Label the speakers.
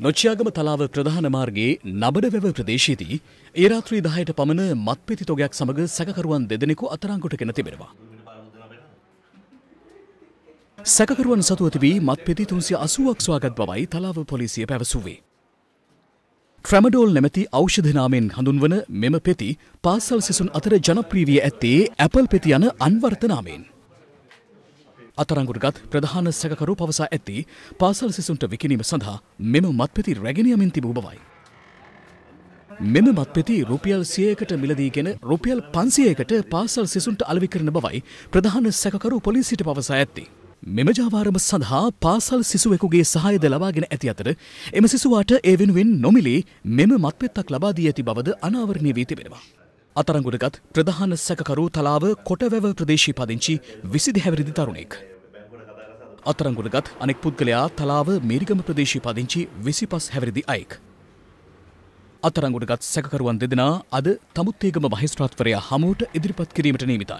Speaker 1: නොච්යාගම තලාව ප්‍රධාන මාර්ගයේ නබඩවැව ප්‍රදේශයේදී ඒ රාත්‍රී 10ට පමණ මත්පෙති තොගයක් සමග සැකකරුවන් දෙදෙනෙකු අත්අඩංගුවටගෙන තිබෙනවා. සැකකරුවන් සතුව තිබී මත්පෙති 380ක් සොයාගත් බවයි තලාව පොලිසිය පැවසුවේ. ට්‍රැමඩෝල් නැමැති ඖෂධ නාමයෙන් හඳුන්වන මෙම පෙති පාසල් සිසුන් අතර ජනප්‍රිය වී ඇත්තේ ඇපල් පෙති යන අන්වර්ථ නාමයෙන්. අතරංගුටගත් ප්‍රධාන සැකරු පවසා ඇති පාසල් සිසුන්ට විකිනීම සඳහා මෙම මත්පෙති රැගෙනයමින් තිබූ බවයි. මෙම මත්පෙති රුපියල් සියයකට මිලදීගෙන රුපියල් පන්සියයකට පාසල් සිසුන්ට අලවි කරන බවයි ප්‍රධාන සැකරු පොලිසිට පවසා ඇත්ති. මෙම ජාවාරම සඳහා පාසල් සිසුවෙකුගේ සහයද ලබාගෙන ඇති අතර එම සිසුවාට ඒ වෙනුවෙන් නොමිලේ මෙම මත්පෙත්තක් ලබාදී ඇති බවද අනාවරණය වී තිබෙනවා. අතරංගුඩගත් ප්‍රධාන සැකරු තලාව කොටවැව ප්‍රදේශී පදිංචි විසිදි හැවිරිදි තරුණෙක්. අතරංගුඩගත් අනෙක් පුද්ගලයා තලාව මේරිගම ප්‍රදේශී පදිංචි විසි පස් හැවිරිදි අයෙක්. අතරංගුඩගත් සැකරුවන් දෙදෙනා අද තමුත්තේගම මහිස්ත්‍රාත්වරයා හමුවට ඉදිරිපත් කිරීමට නීමිතයි.